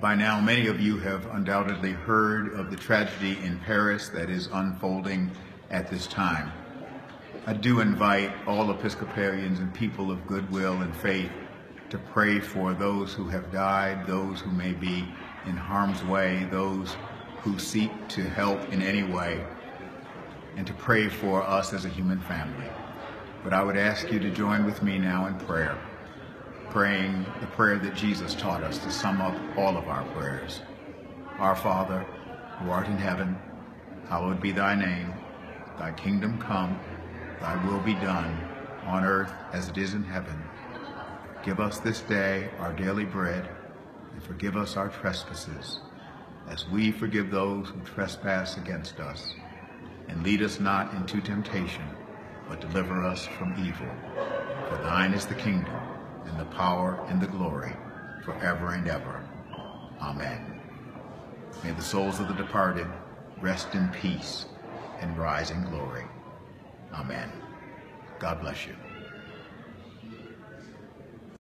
By now, many of you have undoubtedly heard of the tragedy in Paris that is unfolding at this time. I do invite all Episcopalians and people of goodwill and faith to pray for those who have died, those who may be in harm's way, those who seek to help in any way, and to pray for us as a human family. But I would ask you to join with me now in prayer praying the prayer that Jesus taught us to sum up all of our prayers. Our Father, who art in heaven, hallowed be thy name. Thy kingdom come, thy will be done, on earth as it is in heaven. Give us this day our daily bread, and forgive us our trespasses, as we forgive those who trespass against us. And lead us not into temptation, but deliver us from evil. For thine is the kingdom, and the power and the glory forever and ever. Amen. May the souls of the departed rest in peace and rise in glory. Amen. God bless you.